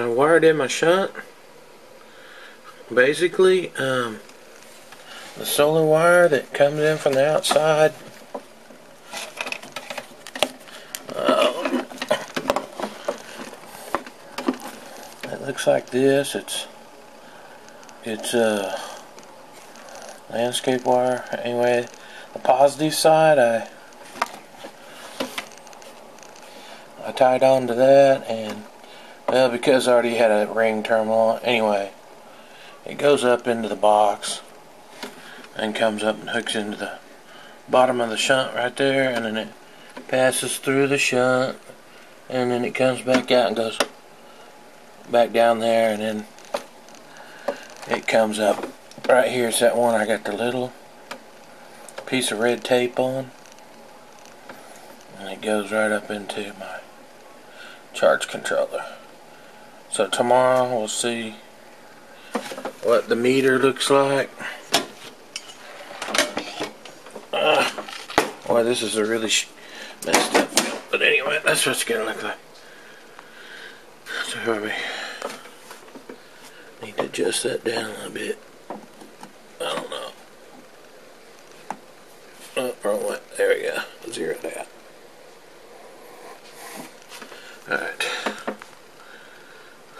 I wired in my shunt. Basically, um, the solar wire that comes in from the outside. Um, it looks like this. It's it's a landscape wire. Anyway, the positive side, I I tied on to that and well, because I already had a ring terminal. Anyway, it goes up into the box and comes up and hooks into the bottom of the shunt right there, and then it passes through the shunt, and then it comes back out and goes back down there, and then it comes up right here is that one I got the little piece of red tape on, and it goes right up into my charge controller. So tomorrow we'll see what the meter looks like. Uh, boy, this is a really messed up film. But anyway, that's what it's going to look like. So we need to adjust that down a little bit. I don't know. Oh, wrong way. There we go. Zero out. Alright.